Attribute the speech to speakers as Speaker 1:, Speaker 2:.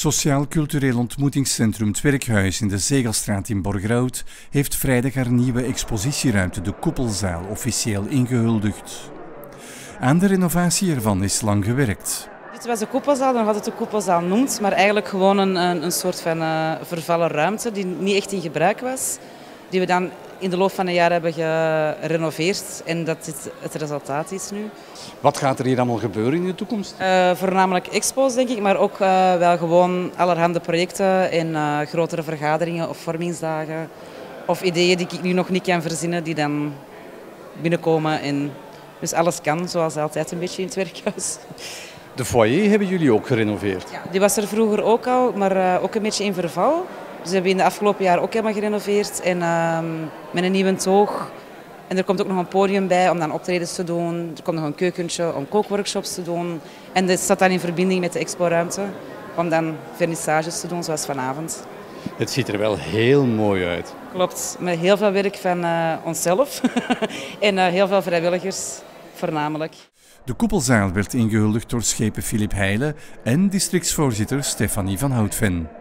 Speaker 1: Sociaal-cultureel ontmoetingscentrum Twerkhuis in de Zegelstraat in Borgerhout heeft vrijdag haar nieuwe expositieruimte, de Koepelzaal, officieel ingehuldigd. Aan de renovatie ervan is lang gewerkt.
Speaker 2: Dit was de koepelzaal, dan had het de koepelzaal noemt, maar eigenlijk gewoon een, een soort van uh, vervallen ruimte die niet echt in gebruik was. Die we dan in de loop van een jaar hebben gerenoveerd en dat dit het resultaat is nu.
Speaker 3: Wat gaat er hier allemaal gebeuren in de toekomst?
Speaker 2: Uh, voornamelijk expos denk ik, maar ook uh, wel gewoon allerhande projecten en uh, grotere vergaderingen of vormingsdagen. Of ideeën die ik nu nog niet kan verzinnen die dan binnenkomen. En dus alles kan, zoals altijd een beetje in het werkhuis.
Speaker 3: De foyer hebben jullie ook gerenoveerd?
Speaker 2: Ja, die was er vroeger ook al, maar ook een beetje in verval. Dus we hebben in de afgelopen jaar ook helemaal gerenoveerd. En uh, met een nieuwe toog. En er komt ook nog een podium bij om dan optredens te doen. Er komt nog een keukentje om kookworkshops te doen. En dat staat dan in verbinding met de exporuimte. Om dan vernissages te doen, zoals vanavond.
Speaker 3: Het ziet er wel heel mooi uit.
Speaker 2: Klopt, met heel veel werk van uh, onszelf. en uh, heel veel vrijwilligers, voornamelijk.
Speaker 1: De koepelzaal werd ingehuldigd door schepen Filip Heijlen en districtsvoorzitter Stefanie van Houtven.